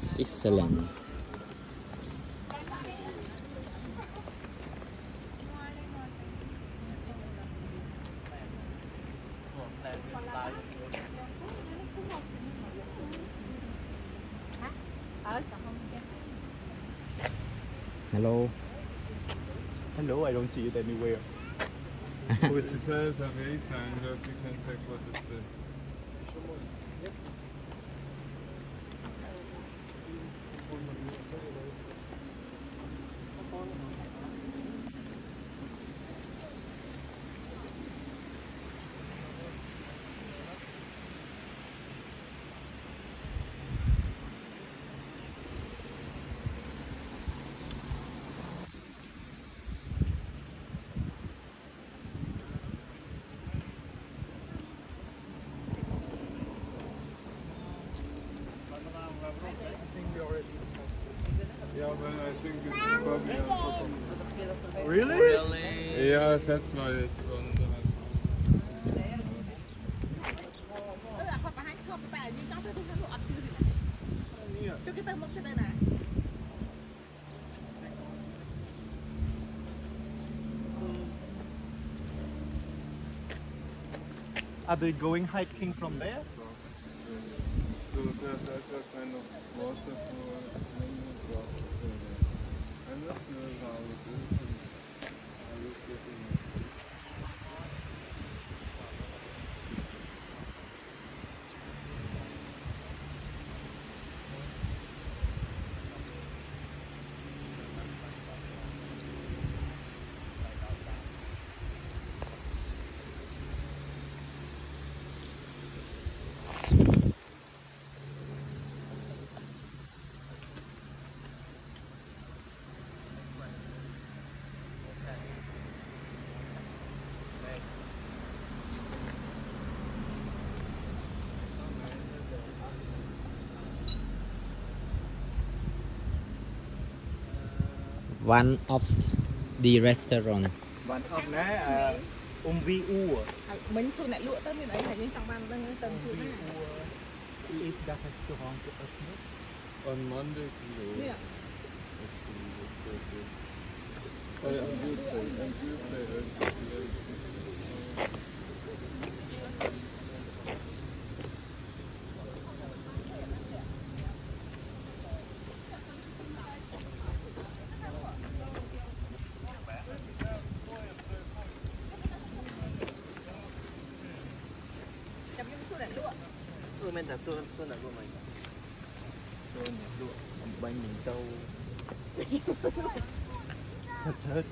Switzerland Hello Hello, I don't see it anywhere. Oh, it says a V sign, look, you can check what it says. Thank you. Yeah, but I think it's probably on top Really? Yeah, that's why it's on the cho cái tơ mốc cái đây nè Are they going hiking from there? So that, that's a kind of waterfall. one of the restaurant. One of na um vi u à. mình xuống lại lụa tới mình ấy thành những trong ban đang tầng xuống này is that restaurant to open. On Monday to yeah. Thursday. tu main tak? Tu nak tu nak main tu nak tu banyak tau Hãy